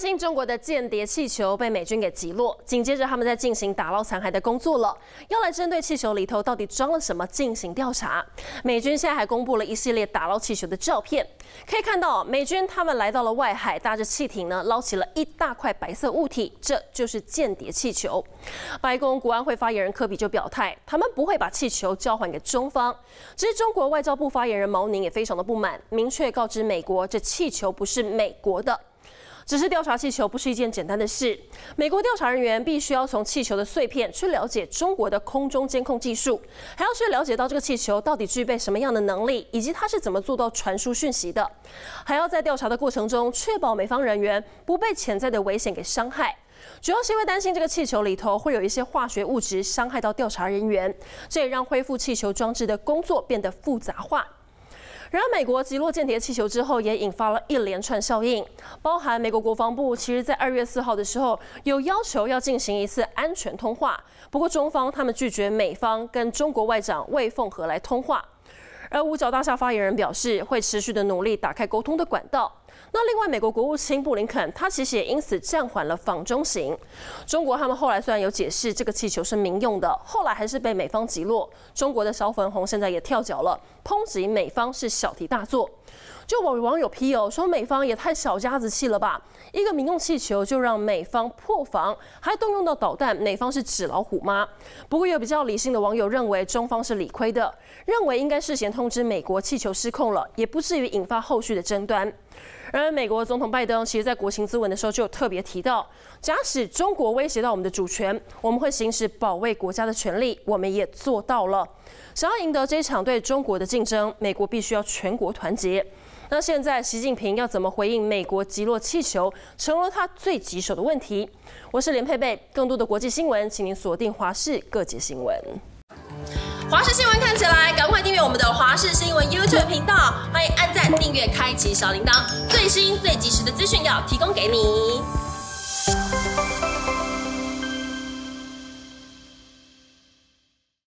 心中国的间谍气球被美军给击落，紧接着他们在进行打捞残骸的工作了，要来针对气球里头到底装了什么进行调查。美军现在还公布了一系列打捞气球的照片，可以看到美军他们来到了外海，搭着汽艇呢捞起了一大块白色物体，这就是间谍气球。白宫国安会发言人科比就表态，他们不会把气球交还给中方。只是中国外交部发言人毛宁也非常的不满，明确告知美国，这气球不是美国的。只是调查气球不是一件简单的事，美国调查人员必须要从气球的碎片去了解中国的空中监控技术，还要去了解到这个气球到底具备什么样的能力，以及它是怎么做到传输讯息的，还要在调查的过程中确保美方人员不被潜在的危险给伤害。主要是因为担心这个气球里头会有一些化学物质伤害到调查人员，这也让恢复气球装置的工作变得复杂化。美国击落间谍气球之后，也引发了一连串效应，包含美国国防部其实在二月四号的时候有要求要进行一次安全通话，不过中方他们拒绝美方跟中国外长魏凤和来通话。而五角大厦发言人表示，会持续的努力打开沟通的管道。那另外，美国国务卿布林肯他其实也因此暂缓了访中行。中国他们后来虽然有解释这个气球是民用的，后来还是被美方击落。中国的小粉红现在也跳脚了，抨击美方是小题大做。就网网友批哦，说美方也太小家子气了吧！一个民用气球就让美方破防，还动用到导弹，美方是纸老虎吗？不过有比较理性的网友认为中方是理亏的，认为应该事先通知美国气球失控了，也不至于引发后续的争端。然而，美国总统拜登其实在国情咨文的时候就特别提到，假使中国威胁到我们的主权，我们会行使保卫国家的权利，我们也做到了。想要赢得这一场对中国的竞争，美国必须要全国团结。那现在，习近平要怎么回应美国击落气球，成了他最棘手的问题。我是连佩佩，更多的国际新闻，请您锁定华视各界新闻。华视新闻看起来，我们的华视新闻 YouTube 频道，欢迎按赞、订阅、开启小铃铛，最新最及时的资讯要提供给你。